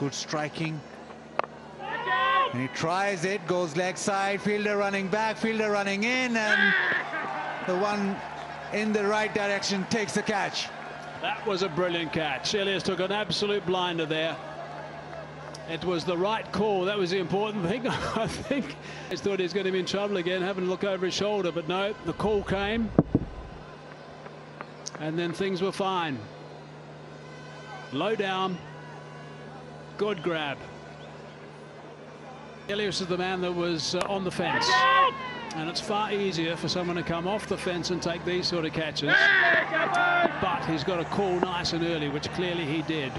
Good striking. And he tries it, goes leg side, fielder running back, fielder running in, and the one in the right direction takes the catch. That was a brilliant catch. Ilias took an absolute blinder there. It was the right call. That was the important thing. I think he thought he was going to be in trouble again, having to look over his shoulder. But no, the call came. And then things were fine. Low down. Good grab. Ilias is the man that was uh, on the fence. And it's far easier for someone to come off the fence and take these sort of catches. But he's got a call nice and early, which clearly he did.